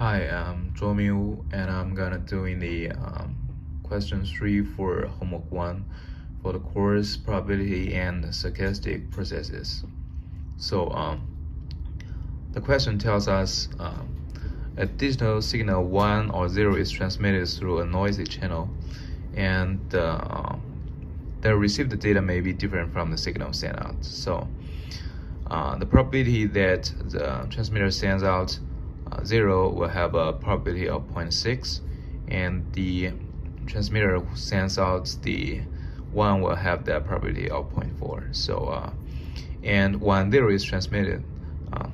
Hi, I'm Zhuoming Wu, and I'm gonna doing the um, question three for homework one for the course probability and stochastic processes. So um, the question tells us um, a digital signal one or zero is transmitted through a noisy channel, and uh, the received data may be different from the signal sent out. So uh, the probability that the transmitter sends out 0 will have a probability of 0.6 and the transmitter sends out the 1 will have the probability of 0.4 so uh, and when 0 is transmitted uh,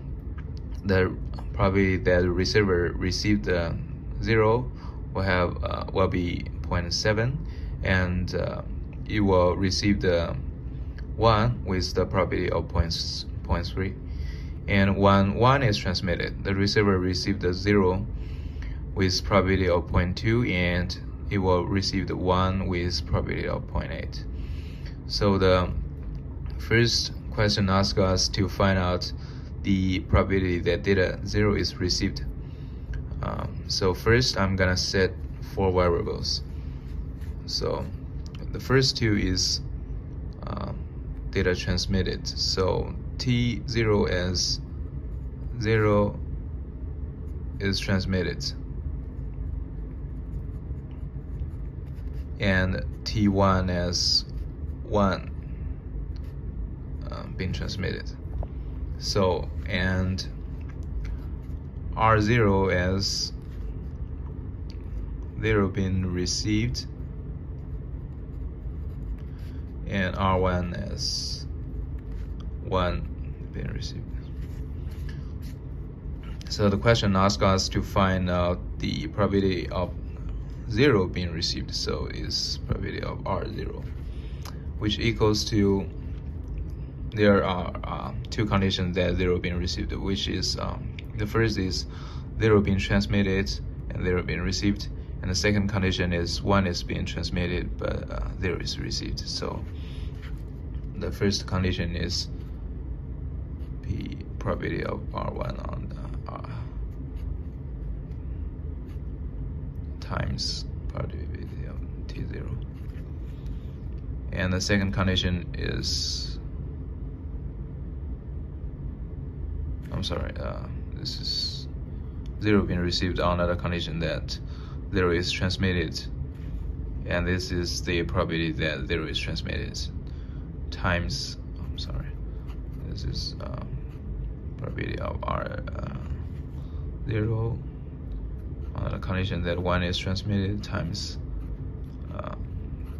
the probability that the receiver received the 0 will have uh, will be 0.7 and uh, it will receive the 1 with the probability of 0.3 and when 1 is transmitted, the receiver received the 0 with probability of 0.2 and it will receive the 1 with probability of 0.8. So the first question asks us to find out the probability that data 0 is received. Um, so first I'm gonna set four variables. So the first two is um, data transmitted. So T0 as 0 is transmitted and T1 as 1 uh, being transmitted. So, and R0 as 0 being received and R1 as 1 being received. So the question asks us to find out the probability of 0 being received. So is probability of R0, which equals to, there are uh, two conditions that 0 being received, which is, um, the first is 0 being transmitted and 0 being received. And the second condition is 1 is being transmitted, but uh, 0 is received. So the first condition is P probability of R1 on R times probability of T0. And the second condition is, I'm sorry, uh, this is zero being received under the condition that zero is transmitted. And this is the probability that zero is transmitted times, I'm sorry, this is um, probability of R uh, 0 on the condition that 1 is transmitted times uh,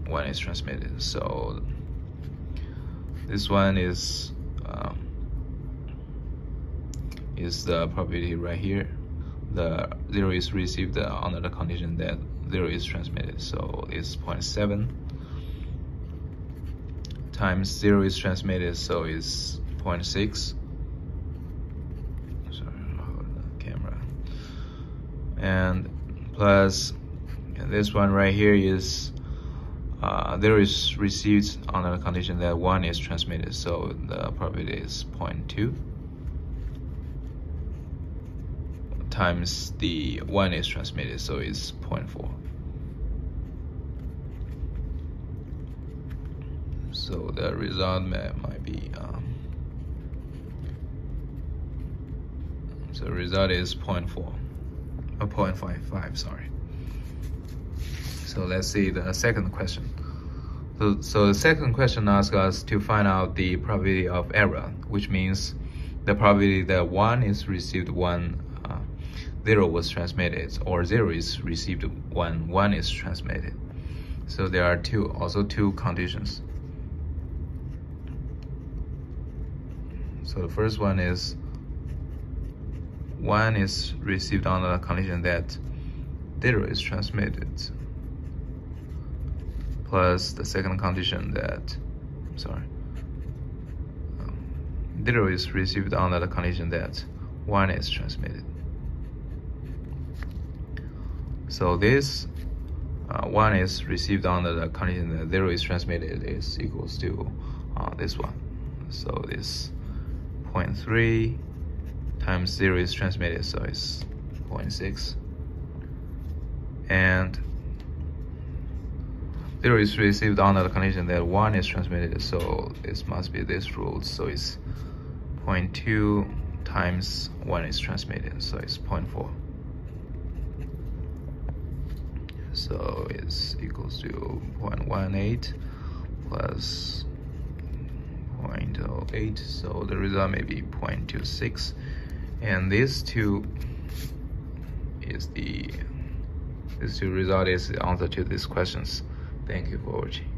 1 is transmitted. So this one is um, is the probability right here. The 0 is received under the condition that 0 is transmitted. So it's 0.7 times 0 is transmitted, so it's 0.6 and plus this one right here is uh, there is received on the condition that one is transmitted so the probability is 0.2 times the one is transmitted so it's 0.4 so the result might be um, so the result is 0.4 a 0.55, sorry. So let's see the second question. So, so the second question asks us to find out the probability of error, which means the probability that one is received when uh, zero was transmitted, or zero is received when one is transmitted. So there are two, also two conditions. So the first one is one is received on the condition that zero is transmitted plus the second condition that sorry um, zero is received under the condition that one is transmitted. So this uh, one is received under the condition that zero is transmitted is equals to uh, this one. So this 0.3 times 0 is transmitted, so it's 0.6 and 0 is received under the condition that 1 is transmitted so it must be this rule. So it's 0.2 times 1 is transmitted so it's 0.4 so it's equals to 0.18 plus 0.08 so the result may be 0.26 and this two is the this two result is the answer to these questions. Thank you for watching